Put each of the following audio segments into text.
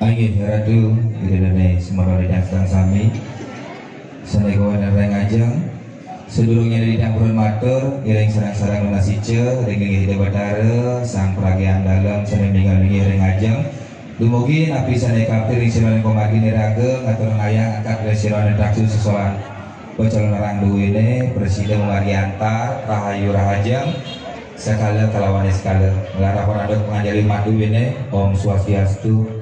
Angin radu Idadane semua di datang sami Sanai kawan dan reng ajeng Sedulungnya di dapur matur Ireng sarang-sarang luna sice Ring hidup batara Sang peragian dalam Sanai minggal lagi reng ajeng. Dumugi napi sanai kapir Ring siron komagi niraga Ngatur ngayang angkat dari siron taksu sesolan Bocol nerang ini Presiden mengagi antar Rahayu rahajeng. Sekala kelawan sekala Melarapun ada pengajari madu ini Om Swastiastu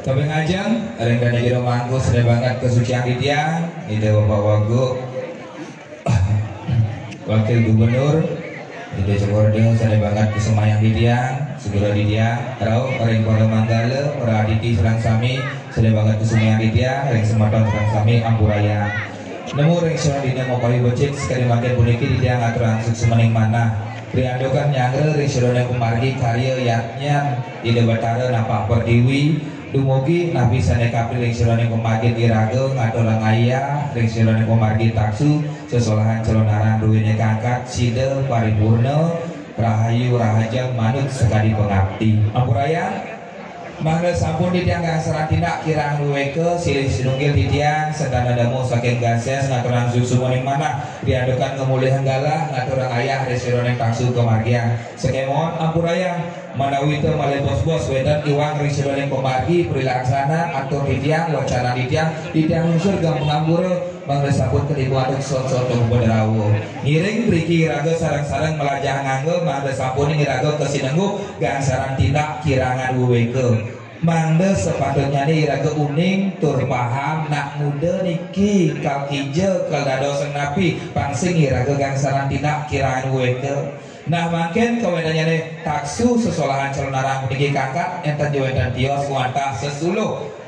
tapi ngajang, renggan jero mangku sudah banget kesucian dia, ide bapak wagu, wakil gubernur, ide cokordeng sudah banget kesemayang di dia, segera di dia, rau ring pada aditi serang sami, sudah banget kesemayang di dia, ring sematon serang sami ampuraya. Nemu ring serang dina mau kali becik sekali makin puniki di dia ngatur angsuk semening mana, Priandokan nyangre ring serang kumargi karya yatnya ide batara napa perdiwi Dumugi Nabi saneka ring sirone kumagi diraga ngadolang ayah ring sirone kumagi taksu sesolahan celonaran duwine kangkat side paripurna rahayu rahajang manut sekali pengabdi. Ampuraya Mangga sampun di tiang gasaran tindak kirang luweke silih sinunggil di tiang sedana damu saking gases ngaturan susu maning mana diadukan kemuliaan galah ngaturan ayah resironing taksu kemargian. Sekemon ampuraya manawi teu male bos-bos wedan iwang resironing pemargi perilaksana atur di tiang wacana di tiang di tiang unsur gang pengambure Bang sabut ke sok-sok tunggu bederawu Ngiring beriki raga sarang-sarang melajah ngangge Bang sabun ngiraga kesinenggu Gang sarang tindak kirangan wuweke Mangde sepatutnya nih raga uning tur paham nak muda niki kal kije kal dado napi pangsing raga gang sarang tindak kirangan wuweke Nah makin kewenannya nih taksu sesolahan calon arang niki kakak enten jawetan tios wantah sesuluh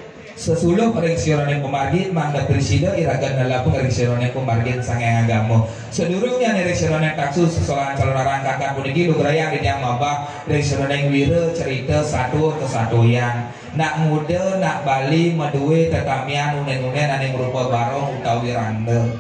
sesuluh ring sirone pemargin mangga presida iragan nalapung ring sirone pemargin sange agamo sedurungnya ring sirone taksu sesolan calon orang kakak puniki lugraya yang mabak ring sirone wira cerita satu kesatuan nak muda nak bali madue tetamian unen-unen ane merupa barong utawi rande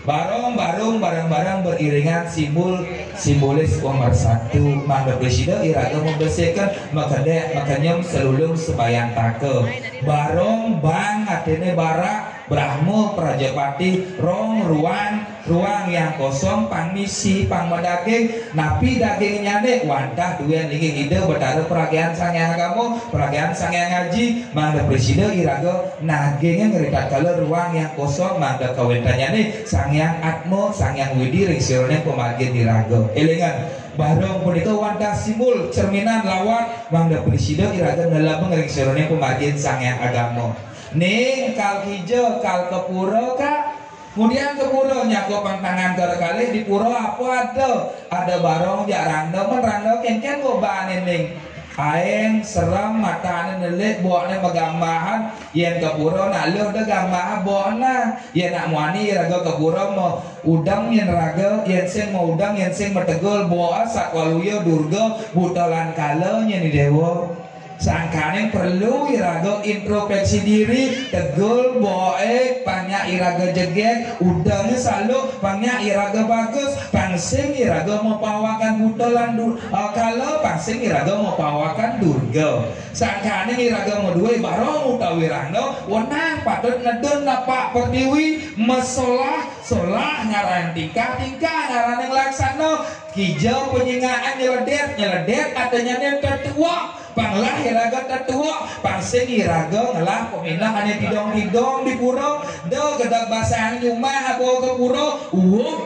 Barong-barong barang-barang beriringan simbol simbolis nomor satu. Mangga presiden iraga membersihkan makanya makanya selulung sebayang take Barong bang artinya barak Brahmo Prajapati rong ruang ruang yang kosong pangmisi pangmedaging napi dagingnya dek wantah dua lagi ide betara peragian sang yang kamu peragian sang yang ngaji. Mangga presiden iraga nagingnya ngerikat kalau ruang yang kosong mangga kawentanya nih sang yang atmo sang yang widi risirone pemagian diraga. Elengan bareng punika wantah simbol cerminan lawan mangga presiden iraga ngelabeng risirone pemagian sang yang agama. Ning kal hijau kal kepuro kak Kemudian ke pura nyako pantangan ke kali di pura apa ada ada barong jak rando men rando ken ken go ning. Aeng seram mata ane nelik buat ne magambahan yen ke pura nak leuh de gambah buat na yen nak muani raga ke pura mo udang yen raga yen sing mau udang yen sing metegul buat sak waluyo durga butolan kala yen dewa Sangkane perlu iraga introspeksi diri Tegul, boek, banyak iraga jegek Udahnya selalu banyak iraga bagus Pangsing iraga mau pawakan butolan dur uh, Kalau pangsing iraga mau pawakan durga. Sangkane iraga mau duwe barong utawi rano Wenang patut ngedun napak perdiwi Mesolah, solah ngaran tingkah Tingkah ngaran yang laksana. Kijau penyingaan nyeledet Nyeledet katanya yang tertua panglah iraga tatua pangsing iraga ngelah peminah ane tidong tidong di puro do gedak basaan nyumah abo ke puro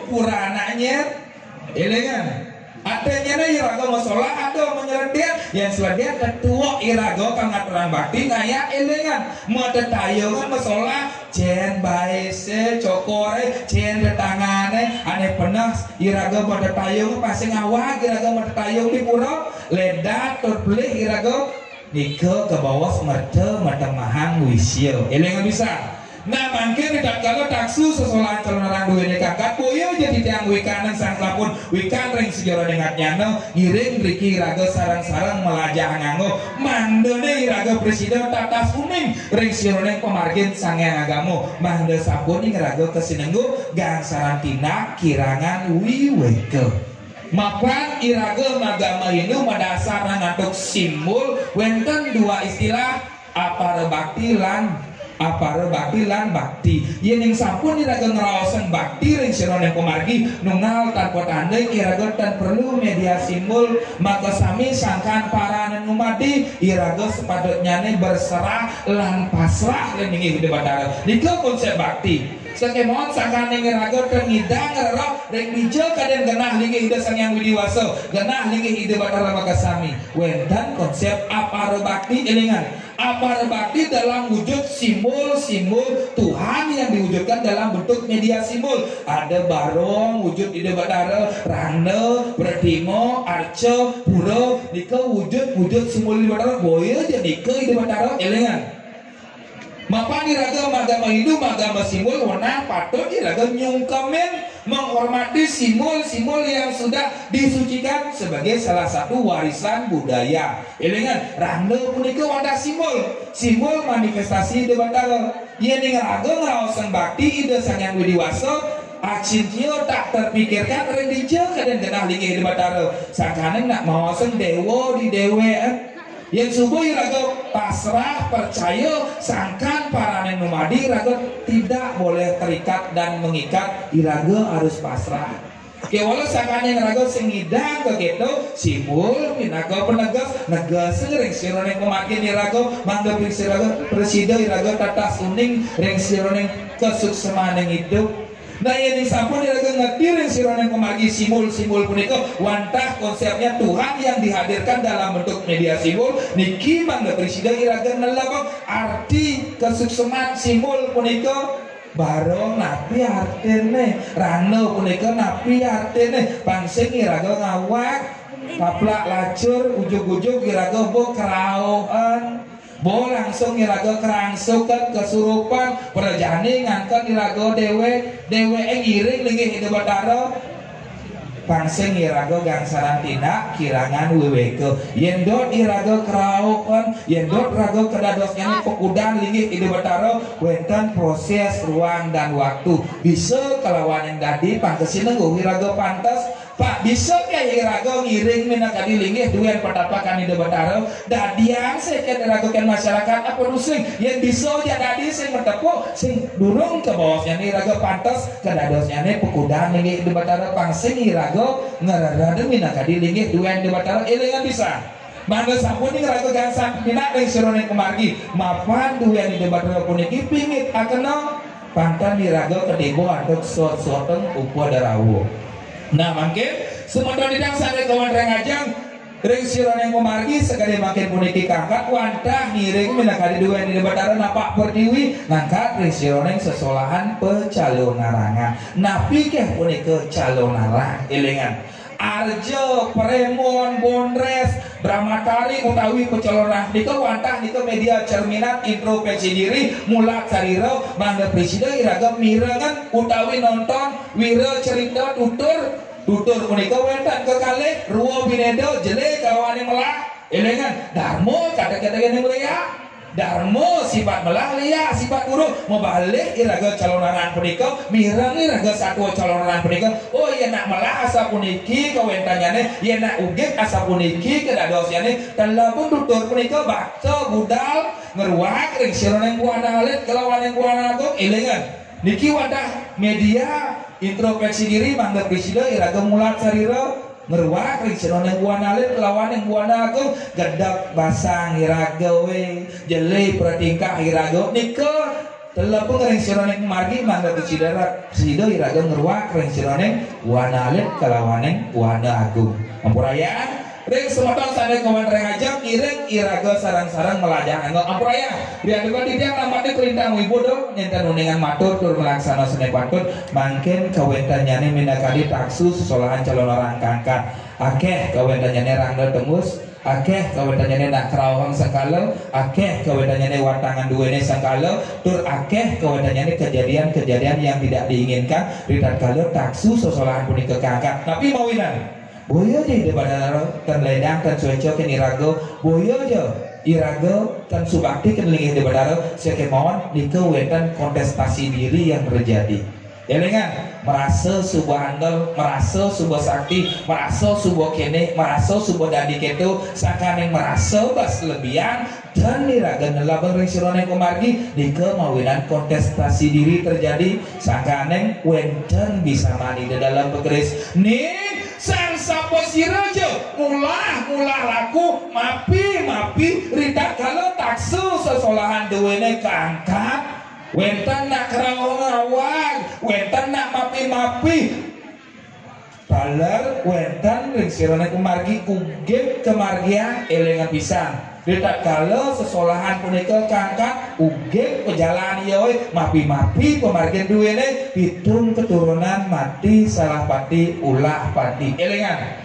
pura anaknya. Ilengan Adanya na iraga masalah ada menyeledir yang seledir tetua iraga kang ngaturan bakti ngaya elengan mau tetayangan masalah jen baise cokore jen tetangane. Ane pernah iraga mau tetayangan pasti ngawah iraga mau tetayang di pura. Ledat terbeli iraga. Nika ke bawah merta mata mahang wisyo elengan bisa Nah mangkir tidak kalau taksu sesolan calon orang dua ini kakak boyo jadi tiang wikanan sang lapun. Wikan ring sejarah dengan nyano ngiring riki raga sarang-sarang melajah nganggo mandone raga presiden tata suning ring sirone pemargin sang yang agamu mande sabun ing raga kesinenggu gang sarantina kirangan wiweke mapan iraga magama Hindu madasar ngantuk simbol. Wenten dua istilah apa bakti lan apa bakti lan bakti? Yen yang sampun iraga ngerawasan bakti ring sironen pemargi nungal tanpa tanda iraga dan perlu media simbol. Maka sami sangkan para numadi iraga sepatutnya berserah lan pasrah lan ingin hidup badara nika konsep bakti. Sakemon sakane ngerago tengidang ngerok rek bijel kaden genah lingi ide sang yang widiwaso genah lingi ide batara makasami. Wentan konsep apa bakti elingan apa bakti dalam wujud simbol-simbol Tuhan yang diwujudkan dalam bentuk media simbol. Ada barong wujud ide batara rane berdimo arco puro dika wujud wujud simbol ide batara. Boyo jadi ke ide batara elingan Mapa raga magama Hindu, magama simbol warna patut raga nyungkemen menghormati simbol-simbol yang sudah disucikan sebagai salah satu warisan budaya. Elingan, randa punika wadah simbol, simbol manifestasi debat Ia dengan raga ngerawasan bakti ide sang yang widiwasa Acintio tak terpikirkan rendija kadang kenal lagi debat taro. Sakane nak mawasan dewa di dewe eh? yang subuh raga pasrah percaya sangkan para nomadi raga tidak boleh terikat dan mengikat. Iraga harus pasrah. Oke, walau sakanya raga sengidang ke gitu, simbol minaga penegas negas ring sirone kemakin iraga mangga siraga presiden iraga tatas uning ring sirone kesuksesan yang hidup. Nah ini sampun diraga ngetirin sironen kemagi simbol-simbol punika wantah konsepnya Tuhan yang dihadirkan dalam bentuk media simbol niki mangga presiden iraga nelabang arti kesuksesan simbol punika barong napi artene. Rano punika napi artene. Pansing iraga ngawak kaplak lacur ujung-ujung iraga bo kerauan Bo langsung irago kerangsukan kesurupan. Perjani ngangkat irago dewe dewe ngiring lagi hidup bataro pangseng irago gangsaran tindak kirangan weweke yendot irago keraukan yendot rago kedadosnya pekudan lagi hidup bataro wentan proses ruang dan waktu. Bisa kelawan yang tadi pangkesin nunggu irago pantas Pak bisa kayak rago ngiring mina kadi linggih duan patapakan di bataro dadiang saya kan ragokan masyarakat apa rusing yang bisa ya dadi sing mertepuk sing durung ke bawahnya nih rago pantas ke dadosnya nih pekudan linggih di bataro pangsing rago ngerada mina kadi linggih duan di bataro ilingan bisa. Mangga sampun nih rago gangsa mina dari sirone kemargi mapan duan di bataro puniki pingit akan pantan di rago kedibo atau suat-suatan upo darawo Nah makin sementara tidak sampai kawan rengajang Ring siron yang memargi sekali makin puniki kangkat wantah ngiring minakadi dua yang di batara napak perdiwi ngangkat ring siron yang sesolahan pecalonarangan napi keh punike calonarang ilingan. Arjo, Premon, Bondres, Brahmatari, utawi pecolonah Niko wantah niko media cerminat introspeksi diri mulat sariro mangga presiden iraga mirengan utawi nonton wira cerita tutur. Tutur punika wentan kekalih ruwo binedo jele kawane melah elengan darmo kata-kata yang mulia Darmo sifat melah lia sifat buruk. Mau balik iraga calonaran punika mirang iraga satu calonaran punika oh iya nak melah asa puniki kawentanyane iya nak ugit asa puniki kedadosiane. Pun tutur punika baca budal ngeruak ring sironeng buana alit kelawan yang buana agung elengan niki wadah media introspeksi diri mangga presiden iraga mulat sarira ngeruak ring senone buana lir lawan yang buana aku gadak basang iraga we. Jeli pratingkah iraga nika telepon ring senone margi mangga presiden presiden iraga ngeruak buana lir kelawan yang buana agung ampurayaan Ring sematang sadar kawan reng aja ireng iraga sarang-sarang melajang anggo ampuraya biar juga tidak lambatnya perintah wibodo nyentan uningan matur tur melaksana sene patut mangkin kawentanyane minakadi taksu sesolahan calon orang kangkat akeh kawentanyane rangga tembus. Akeh kawentanyane nak kerawang sakala akeh kawentanyane watangan duwene sakala tur akeh kawentanyane kejadian-kejadian yang tidak diinginkan. Ritat kalau taksu sesolahan punika kangkat tapi mawinan boyo aja di pada kan ledang kan cueco kan irago. Aja irago kan subakti kan lingih di pada saya kemauan di wetan kontestasi diri yang terjadi. Ya dengan merasa sebuah handel merasa sebuah sakti merasa sebuah kene merasa sebuah dadi ketu sakane merasa bas lebihan dan niraga nelabang ring sirone kumargi di kemawinan kontestasi diri terjadi sakane wenten bisa mani di dalam pekeris nih sang sapa siraja mulah mulah laku. Mapi mapi. Rita kalau taksu sesolahan duwene keangkat. Wentan nak kerawang awang, wentan nak mapi-mapi. Balar wentan ring kumargi ugip kemargian elengan pisan. Detak kala sesolahan punika kangkat ugip pejalan yoi mapi-mapi pemargian duwene pitung keturunan mati salah pati ulah pati elengan.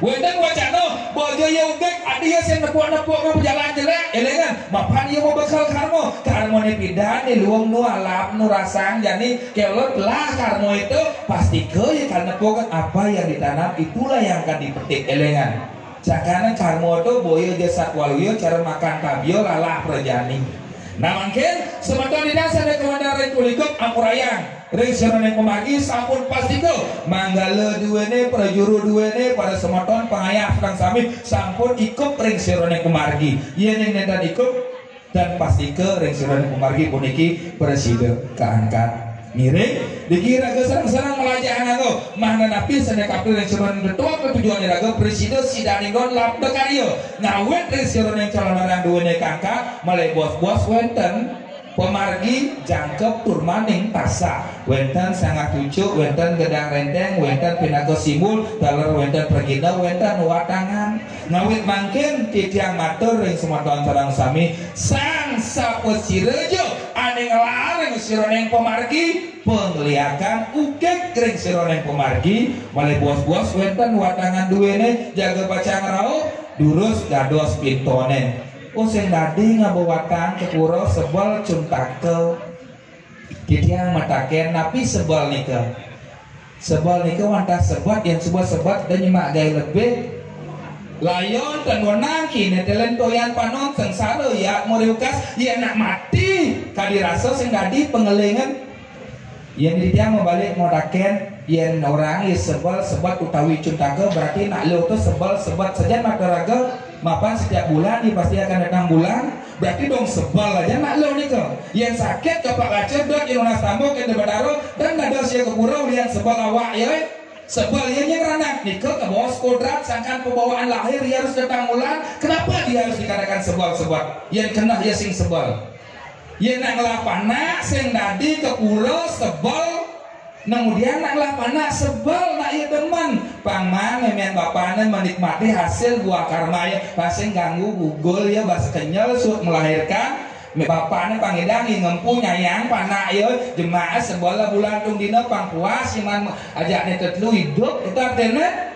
Wedang wacana bojo ya ugek adi ya sen nepuk-nepuk ke jalan jelek elengan mapan ya mau bekal karmo karmo ni pidan ni luang nu alap nu rasang jadi kelot lah karmo itu pasti ke ya karena apa yang ditanam itulah yang akan dipetik elengan Jangan karmo itu boyo jasad waluyo cara makan tabio lalah perjani Nah mungkin sementara di dasar ada kemandaran kulikut ampurayang Ring yang pemagi sampun pastiko manggala duwene prajuru duwene pada semoton pengayah sedang sami sampun ikut ring yang kemargi yen yang netan ikut dan pastike ring yang kemargi puniki presiden keangkat miring dikira ke serang-serang melajah anakku. Mana napi sana kapil yang cuman ketua ketujuan raga presiden sidaningon lap bekaryo ngawet ring yang calon orang duwene kangkat mulai bos-bos wenten pemargi jangkep turmaning tasa wenten sangat lucu wenten gedang renteng wenten pinago simul dalar wenten pergina wenten watangan. Ngawit mangkin titiang matur ring semua tahun sarang sami. Sang sapo sirejo ane ngelarang sironeng pemargi pengliakan ugek ring sironeng pemargi. Malai bos-bos wenten watangan duene jaga baca ngerau durus gados pintone Oh sing dadi ngabawatan ke kuro sebal cuntakel Jadi mataken napi sebal nika. Sebal nika wantah sebat yang sebuah sebat dan nyemak gaya lebih. Layon dan wenang kini telen toyan panon sengsara ya muriukas ya nak mati. Kadirasa sing dadi pengelingan yang dia mau balik mau daken yang orang ya sebal sebat utawi cuntakel berarti nak lo tuh sebal sebat saja raga mapan setiap bulan ini pasti akan datang bulan. Berarti dong sebal aja. Nak lo nih yang sakit ke Pak Aceh dok yang unas tambo ke Badaro dan ada sih ke pura lihat sebal awak ya. Sebal ya yang ranak nikah ke bawah kodrat sangkan pembawaan lahir dia harus datang bulan. Kenapa dia harus dikatakan sebal sebal yang kena ya sing sebal. Yang nak ngelapana sing dadi pura sebal Kemudian naklah panas sebal nak iya teman. Pangman memen bapaknya menikmati hasil buah karma ya? Pasti ganggu gugul ya bas kenyal suat melahirkan. Bapaknya pangidangi ngempu nyayang panak ya jemaah sebelah bulan tung dina pang puas ajak tetlu hidup. Itu artinya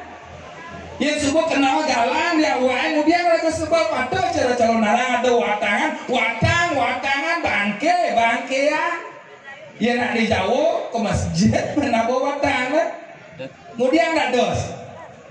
yang semua kenal jalan ya wae kemudian mereka sebab pada cara calon narang ada watangan watang watangan bangke bangke ya ya nak di Jawa ke masjid pernah bawa tangan kemudian nak dos.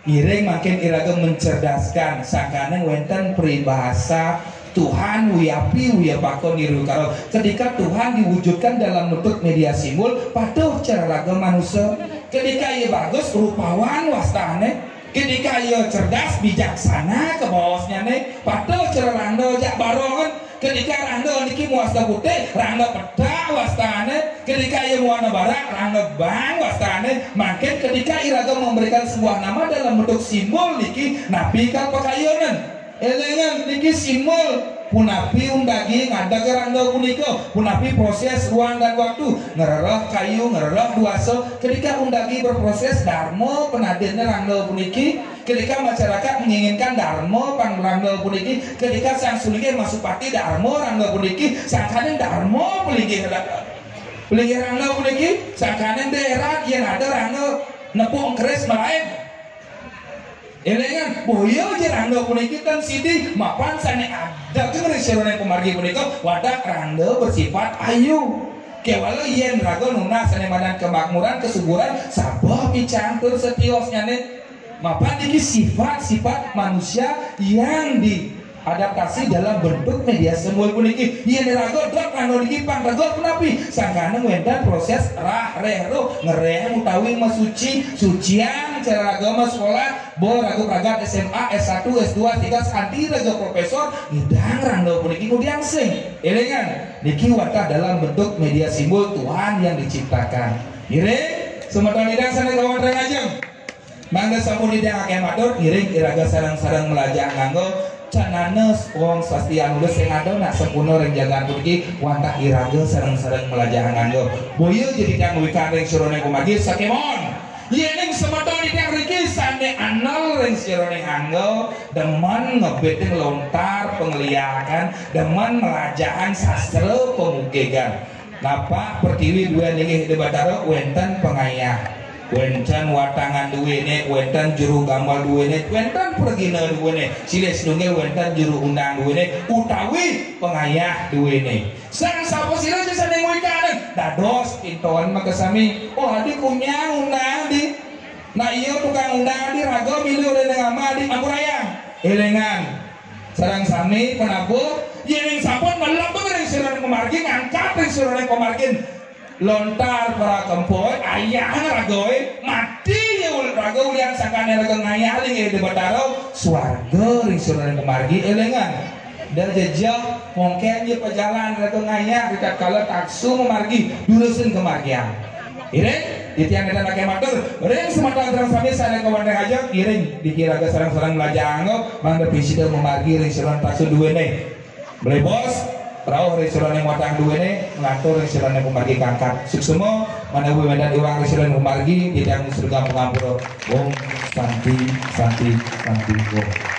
Iring makin iraga mencerdaskan sakane wenten peribahasa Tuhan wiyapako niru karo. Ketika Tuhan diwujudkan dalam bentuk media simbol patuh cara manusia. Ketika ia bagus rupawan wastane. Ketika ia cerdas bijaksana ke bawahnya nih patuh cara rando jak barongan ketika rando niki muasta putih rando peda wastane. Ketika ia muana barak rangga bang wastane. Makin ketika iraga memberikan sebuah nama dalam bentuk simbol niki nabi kan pakaianan elengan niki simbol punapi daging ada geranda puniko punapi proses ruang dan waktu. Ngererah kayu ngererah duaso ketika undagi berproses darmo penadirnya rangga puniki. Ketika masyarakat menginginkan darmo pang rangga puniki. Ketika sang sulike masuk pati darmo rangga puniki. Sang kadang darmo puniki Beli rangga puniki. Sakanen daerah yang ada rangga nepung keris melain Elengan boyo aja rangga puniki kan sidi mapan sana ada ke yang pemargi punika wadah rangga bersifat ayu. Kewala yen raga nuna sana madan kemakmuran kesuburan sabah terus setiosnya nih mapan iki sifat-sifat manusia yang di adaptasi dalam bentuk media semul puniki iya nirago dok kano niki pang rago penapi sangkana wendan proses rah reh ro. Ngereh mutawi masuci sucian cara agama sekolah. Bo rago pragat SMA S1 S2 3 santi rago profesor. Ngidang rando puniki kemudian sing. Elengan niki wata dalam bentuk media simbol Tuhan yang diciptakan. Ire semua hidang sana kawan aja Mangga sampun dia akeh matur iring iraga sarang-sarang melajah nganggo cananes wong swastian udah sing ada nak sempurna reng jagaan pergi wantah iraga sarang-sarang melajah nganggo boyo jadi kang wika reng surone kumagi sakemon Yening semeton yang riki sane anal reng sirone anggo demen ngebeting lontar pengliakan demen melajahan sastra pemukegan Napa pertiwi dua ningih di bataro wenten pengayah wenten watangan duwene wenten juru gambar duwene wenten pergina duwene. Siles nunge wenten juru undang duwene utawi pengayah duwene. Sang sapa sila bisa nengoi kanan dados pintoan makasami oh adik punya undang di. Nah iya tukang undang di. Rago milu udah dengan di. Ampurayang elengan. Sarang sami penabuh yening sapon melambung ring sirane kemargin ngangkat ring sirane kemargin lontar para kempoy ayah ragoy mati ya rago yang sakane rago ngayaling ya debataro swarga ring sunan kemargi elengan. Dan jejak mungkin ya pejalan rago ngaya kita kalau taksu memargi durusin kemargian. Ire, itu yang kita pakai matur. Ring semata terang sami sana kawandang aja, iring dikira ke sarang-sarang belajar anggo, mangga pisida memargi ring sunan taksu. Boleh bos, Restoran yang watang dua ini ngatur yang kumargi kangkat. Mana gue medan iwang restoran kumargi tidak surga pengampur Om santi santi santi. om